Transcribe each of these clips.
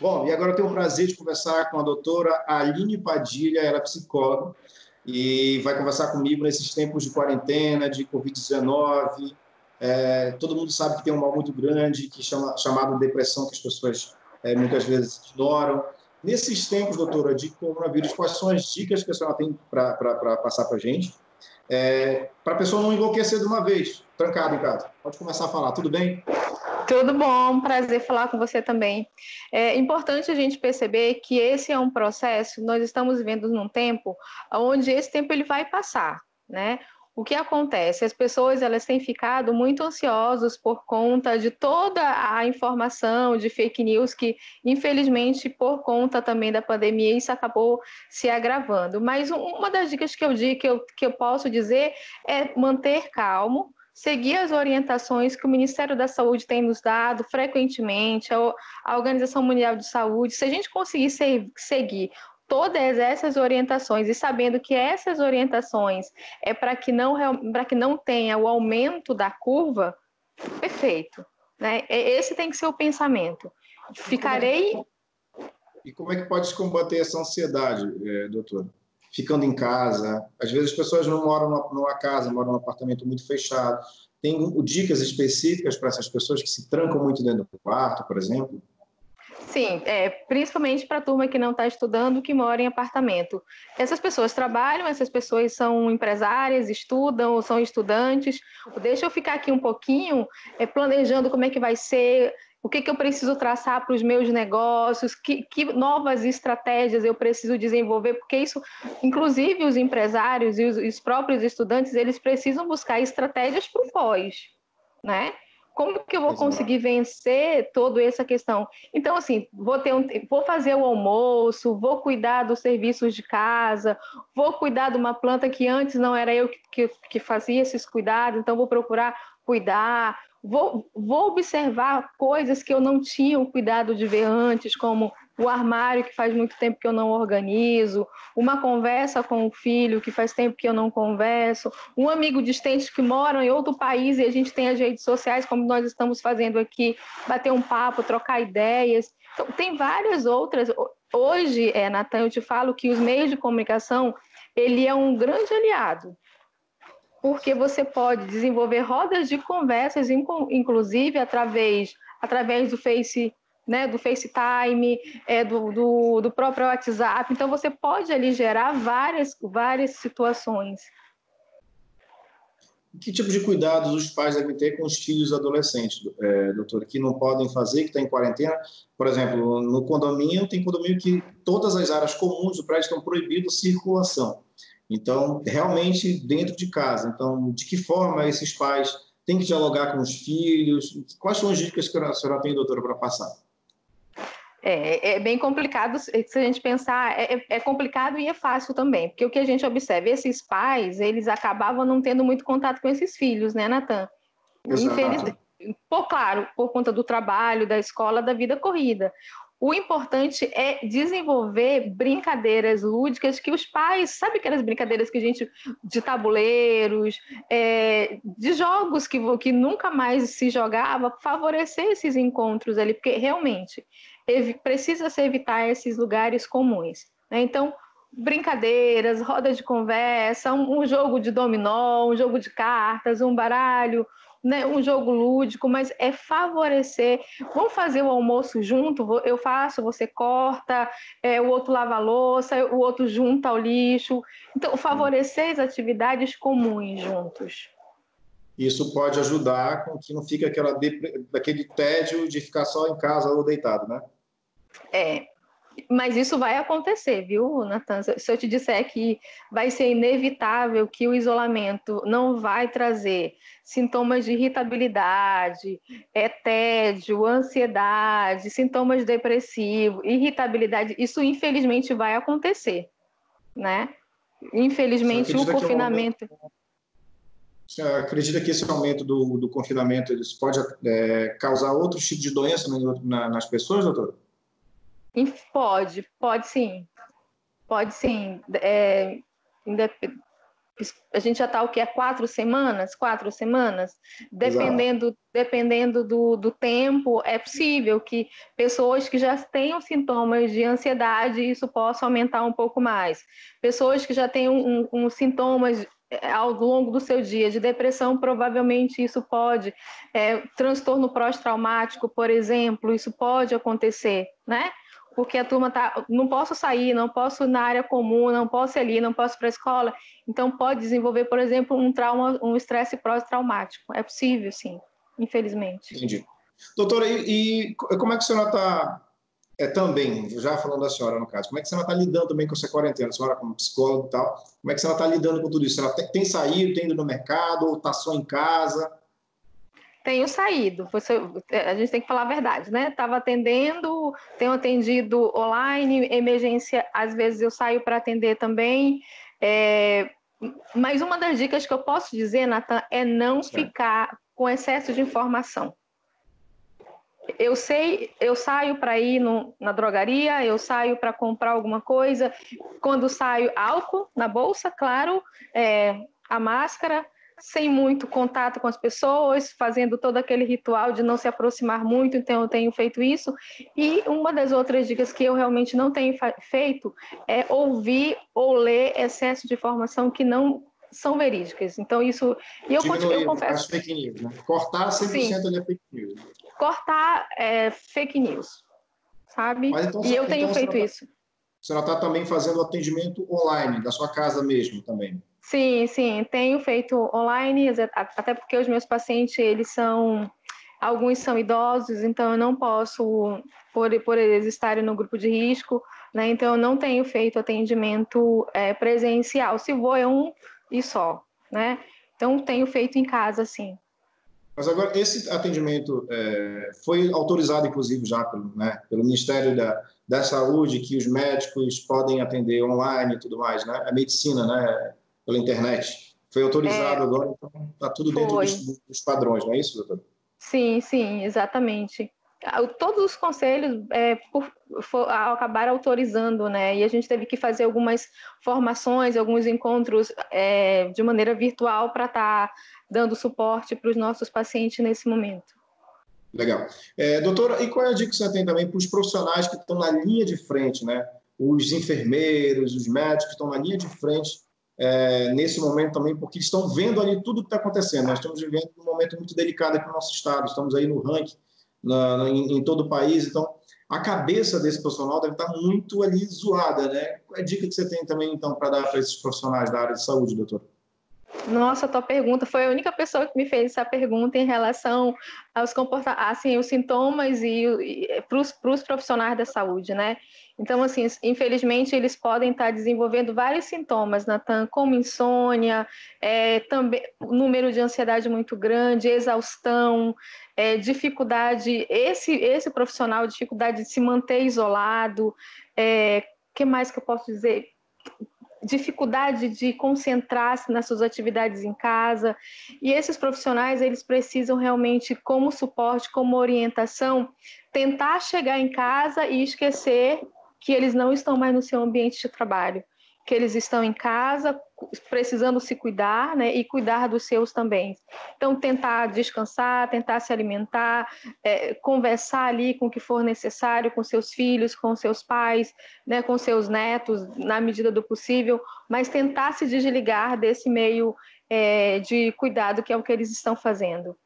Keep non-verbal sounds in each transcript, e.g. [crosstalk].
Bom, e agora eu tenho o prazer de conversar com a doutora Aline Padilha, ela é psicóloga, e vai conversar comigo nesses tempos de quarentena, de Covid-19. É, todo mundo sabe que tem um mal muito grande, que chama chamado depressão, que as pessoas é, muitas vezes ignoram. Nesses tempos, doutora, de coronavírus, quais são as dicas que a senhora tem para passar para a gente? É, para a pessoa não enlouquecer de uma vez, trancado em casa. Pode começar a falar, tudo bem? Tudo bom, prazer falar com você também. É importante a gente perceber que esse é um processo, nós estamos vivendo num tempo onde esse tempo ele vai passar, né? O que acontece? As pessoas elas têm ficado muito ansiosas por conta de toda a informação de fake news que, infelizmente, por conta também da pandemia, isso acabou se agravando. Mas uma das dicas que eu, que eu, que eu posso dizer é manter calmo, seguir as orientações que o Ministério da Saúde tem nos dado frequentemente, a Organização Mundial de Saúde, se a gente conseguir seguir todas essas orientações e sabendo que essas orientações é para que não para que não tenha o aumento da curva, perfeito, né? Esse tem que ser o pensamento. Ficarei e como é que pode se combater essa ansiedade, é, doutor? ficando em casa. Às vezes as pessoas não moram numa casa, moram num apartamento muito fechado. Tem dicas específicas para essas pessoas que se trancam muito dentro do quarto, por exemplo? Sim, é, principalmente para a turma que não está estudando, que mora em apartamento. Essas pessoas trabalham, essas pessoas são empresárias, estudam ou são estudantes. Deixa eu ficar aqui um pouquinho é, planejando como é que vai ser o que, que eu preciso traçar para os meus negócios, que, que, novas estratégias eu preciso desenvolver, porque isso, inclusive os empresários e os, os próprios estudantes, eles precisam buscar estratégias para o pós, né? Como que eu vou conseguir vencer toda essa questão? Então, assim, vou ter um, vou fazer o almoço, vou cuidar dos serviços de casa, vou cuidar de uma planta que antes não era eu que, que, que fazia esses cuidados, então vou procurar cuidar, vou, vou observar coisas que eu não tinha o cuidado de ver antes, como o armário que faz muito tempo que eu não organizo, uma conversa com o filho que faz tempo que eu não converso, um amigo distante que mora em outro país e a gente tem as redes sociais, como nós estamos fazendo aqui, bater um papo, trocar ideias. Então, tem várias outras. Hoje, é, Natan, eu te falo que os meios de comunicação, ele é um grande aliado porque você pode desenvolver rodas de conversas, inclusive através, através do Face, né, do FaceTime, é, do, do, do próprio WhatsApp. Então você pode ali gerar várias, várias situações. Que tipo de cuidados os pais devem ter com os filhos adolescentes, é, doutor, que não podem fazer, que está em quarentena? Por exemplo, no condomínio, tem condomínio que todas as áreas comuns do prédio estão proibidas circulação. Então, realmente dentro de casa. Então, de que forma esses pais têm que dialogar com os filhos? Quais são as dicas que a senhora tem, doutora, para passar? É, é, bem complicado se a gente pensar, é, é, complicado e é fácil também, porque o que a gente observa, esses pais, eles acabavam não tendo muito contato com esses filhos, né, Natan? Infelizmente, por claro, por conta do trabalho, da escola, da vida corrida. O importante é desenvolver brincadeiras lúdicas que os pais, sabe aquelas brincadeiras que a gente, de tabuleiros, é, de jogos que, que nunca mais se jogava, favorecer esses encontros ali, porque realmente precisa se evitar esses lugares comuns. Né? Então, brincadeiras, rodas de conversa, um, um, jogo de dominó, um jogo de cartas, um baralho, né, um jogo lúdico, mas é favorecer. Vamos fazer o almoço junto? Eu faço, você corta, é, o outro lava a louça, o outro junta o lixo. Então, favorecer as atividades comuns juntos. Isso pode ajudar com que não fique aquela tédio de ficar só em casa ou deitado, né? É, mas isso vai acontecer, viu, Natan? Se eu te disser que vai ser inevitável que o isolamento não vai trazer sintomas de irritabilidade, é, tédio, ansiedade, sintomas depressivos, irritabilidade, isso infelizmente vai acontecer, né? Infelizmente o confinamento. Você acredita que esse aumento do, do confinamento eles pode é, causar outro tipo de doença nas pessoas, Pode, pode sim. Pode sim. É, a gente já está o que é quatro semanas, quatro semanas, dependendo, dependendo do, do tempo, é possível que pessoas que já tenham sintomas de ansiedade isso possa aumentar um pouco mais. Pessoas que já tenham um, um sintomas é, ao longo do seu dia de depressão, provavelmente isso pode, é, transtorno pós-traumático, por exemplo, isso pode acontecer, né? Porque a turma tá, não posso sair, não posso ir na área comum, não posso ir ali, não posso para a escola. Então pode desenvolver, por exemplo, um trauma, um estresse pós-traumático. É possível, sim, infelizmente. Entendi. Doutora, e, e como é que a senhora está é, também, já falando da senhora no caso, como é que a senhora está lidando também com essa quarentena? A senhora como psicóloga e tal, como é que a senhora está lidando com tudo isso? Ela tem, tem saído, tem ido no mercado, ou está só em casa? Tenho saído, a gente tem que falar a verdade, né? Estava atendendo, tenho atendido online, emergência, às vezes eu saio para atender também. É, mas uma das dicas que eu posso dizer, Natan, é não ficar com excesso de informação. Eu sei, eu saio para ir no, na drogaria, eu saio para comprar alguma coisa. Quando saio, álcool na bolsa, claro, é, a máscara, sem muito contato com as pessoas, fazendo todo aquele ritual de não se aproximar muito, então eu tenho feito isso. E uma das outras dicas que eu realmente não tenho feito é ouvir ou ler excesso de informação que não são verídicas. Então, isso. E eu, Diminuir, eu confesso. As fake news, né? Cortar 100% Sim. da fake news. Cortar é, fake news, sabe? Então, e eu tenho então, feito isso. Você está também fazendo atendimento online, da sua casa mesmo também? Sim, sim, tenho feito online, até porque os meus pacientes, eles são, alguns são idosos, então eu não posso, por, por eles estarem no grupo de risco, né, então eu não tenho feito atendimento é, presencial, se vou é um e só, né, então tenho feito em casa, sim. Mas agora, esse atendimento é, foi autorizado, inclusive, já pelo, né, pelo Ministério da, da Saúde, que os médicos podem atender online e tudo mais, né? A medicina, né? Pela internet. Foi autorizado é, agora, então está tudo dentro dos, dos, padrões, não é isso, doutor? Sim, sim, exatamente. Todos os conselhos é, por, for, acabaram autorizando, né? E a gente teve que fazer algumas formações, alguns encontros é, de maneira virtual para estar tá dando suporte para os nossos pacientes nesse momento. Legal. É, doutora, e qual é a dica que você tem também para os profissionais que estão na linha de frente, né? Os enfermeiros, os médicos que estão na linha de frente é, nesse momento também, porque estão vendo ali tudo que está acontecendo. Nós estamos vivendo um momento muito delicado aqui no nosso estado, estamos aí no ranking na, na, em, em, todo o país, então a cabeça desse profissional deve estar muito ali zoada, né? Qual é a dica que você tem também, então, para dar para esses profissionais da área de saúde, doutor? Nossa, tua pergunta foi a única pessoa que me fez essa pergunta em relação aos comportamentos, assim, os sintomas e, e para os profissionais da saúde, né? Então, assim, infelizmente, eles podem estar desenvolvendo vários sintomas, Natan, como insônia, é, também número de ansiedade muito grande, exaustão, é, dificuldade, esse, esse profissional, dificuldade de se manter isolado, é, que mais que eu posso dizer? Dificuldade de concentrar-se nas suas atividades em casa. E esses profissionais, eles precisam realmente, como suporte, como orientação, tentar chegar em casa e esquecer que eles não estão mais no seu ambiente de trabalho, que eles estão em casa precisando se cuidar, né, e cuidar dos seus também. Então, tentar descansar, tentar se alimentar, é, conversar ali com o que for necessário com seus filhos, com seus pais, né, com seus netos, na medida do possível, mas tentar se desligar desse meio é, de cuidado que é o que eles estão fazendo.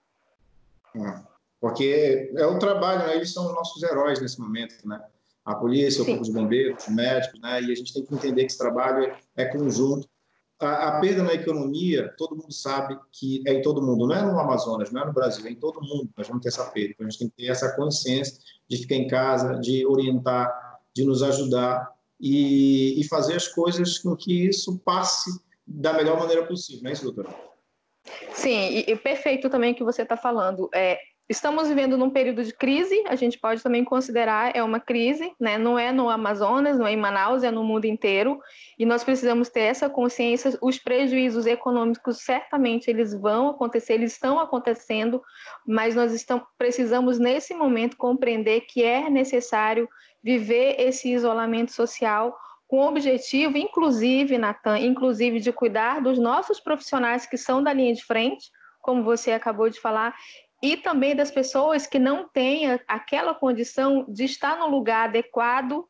É, porque é o trabalho, né? eles são os nossos heróis nesse momento, né? A polícia, Sim. o corpo de bombeiros, os médicos, né? E a gente tem que entender que esse trabalho é, é conjunto. A, a, perda na economia, todo mundo sabe que é em todo mundo, não é no Amazonas, não é no Brasil, é em todo mundo. Nós vamos ter essa perda. Então, a gente tem que ter essa consciência de ficar em casa, de orientar, de nos ajudar e, e fazer as coisas com que isso passe da melhor maneira possível, não é isso, doutora? Sim, e, e perfeito também o que você está falando. É, Estamos vivendo num período de crise, a gente pode também considerar é uma crise, né? Não é no Amazonas, não é em Manaus, é no mundo inteiro, e nós precisamos ter essa consciência. Os prejuízos econômicos certamente eles vão acontecer, eles estão acontecendo, mas nós estamos, precisamos nesse momento compreender que é necessário viver esse isolamento social com o objetivo, inclusive, Natan, inclusive de cuidar dos nossos profissionais que são da linha de frente, como você acabou de falar, e também das pessoas que não têm aquela condição de estar no lugar adequado,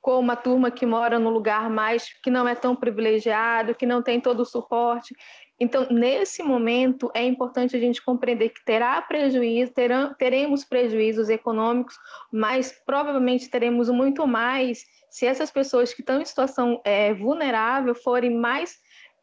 com uma turma que mora no lugar mais que não é tão privilegiado, que não tem todo o suporte. Então, nesse momento, é importante a gente compreender que terá prejuízo, terão, teremos prejuízos econômicos, mas provavelmente teremos muito mais se essas pessoas que estão em situação é, vulnerável forem mais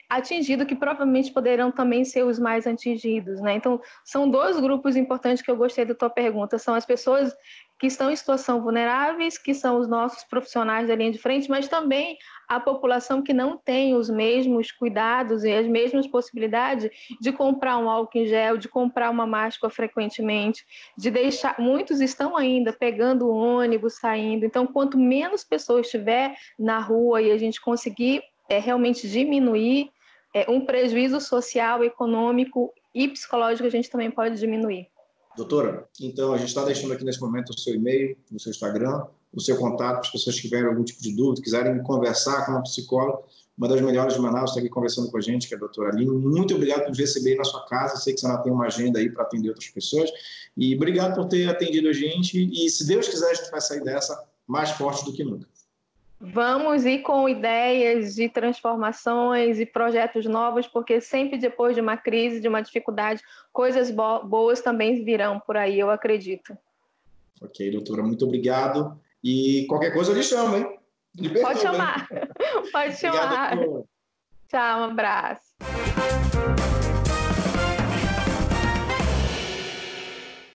atingidos, que provavelmente poderão também ser os mais atingidos. Né? Então, são dois grupos importantes que eu gostei da tua pergunta. São as pessoas que estão em situação vulneráveis, que são os nossos profissionais da linha de frente, mas também a população que não tem os mesmos cuidados e as mesmas possibilidades de comprar um álcool em gel, de comprar uma máscara frequentemente, de deixar. Muitos estão ainda pegando o ônibus, saindo. Então, quanto menos pessoas tiver na rua e a gente conseguir é, realmente diminuir é, um prejuízo social, econômico e psicológico, a gente também pode diminuir. Doutora, então a gente está deixando aqui nesse momento o seu e-mail, o seu Instagram, o seu contato para as pessoas que tiverem algum tipo de dúvida, quiserem conversar com uma psicóloga, uma das melhores de Manaus está aqui conversando com a gente, que é a doutora Aline. Muito obrigado por receber aí na sua casa. Sei que você não tem uma agenda aí para atender outras pessoas. E obrigado por ter atendido a gente. E se Deus quiser, a gente vai sair dessa mais forte do que nunca. Vamos ir com ideias de transformações e projetos novos, porque sempre depois de uma crise, de uma dificuldade, coisas bo boas também virão por aí, eu acredito. Ok, doutora, muito obrigado. E qualquer coisa eu lhe chamo, hein? Libertou, Pode chamar. [laughs] Pode chamar. Tchau, um abraço.